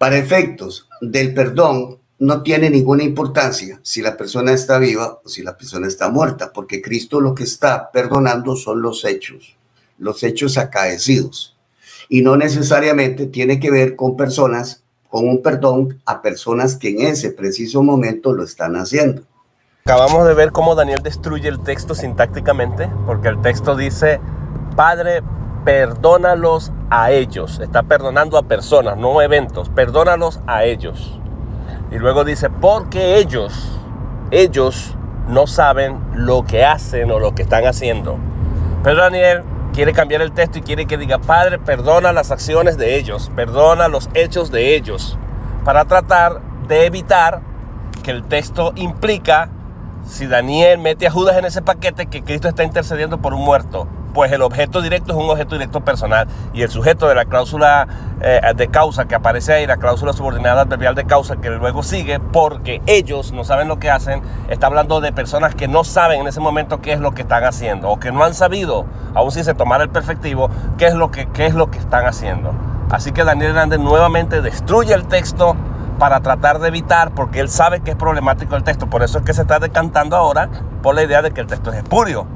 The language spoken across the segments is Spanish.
Para efectos del perdón, no tiene ninguna importancia si la persona está viva o si la persona está muerta, porque Cristo lo que está perdonando son los hechos, los hechos acaecidos. Y no necesariamente tiene que ver con personas, con un perdón a personas que en ese preciso momento lo están haciendo. Acabamos de ver cómo Daniel destruye el texto sintácticamente, porque el texto dice, Padre, perdónalos a ellos. Está perdonando a personas, no eventos. Perdónalos a ellos. Y luego dice, porque ellos, ellos no saben lo que hacen o lo que están haciendo. Pero Daniel quiere cambiar el texto y quiere que diga, Padre, perdona las acciones de ellos, perdona los hechos de ellos, para tratar de evitar que el texto implica, si Daniel mete a Judas en ese paquete, que Cristo está intercediendo por un muerto pues el objeto directo es un objeto directo personal y el sujeto de la cláusula eh, de causa que aparece ahí, la cláusula subordinada adverbial de causa que luego sigue porque ellos no saben lo que hacen, está hablando de personas que no saben en ese momento qué es lo que están haciendo o que no han sabido, aún si se tomara el perfectivo, qué es lo que, qué es lo que están haciendo. Así que Daniel Hernández nuevamente destruye el texto para tratar de evitar, porque él sabe que es problemático el texto, por eso es que se está decantando ahora por la idea de que el texto es espurio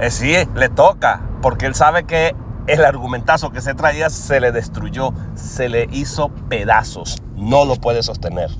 eh, sí, le toca, porque él sabe que el argumentazo que se traía se le destruyó, se le hizo pedazos, no lo puede sostener.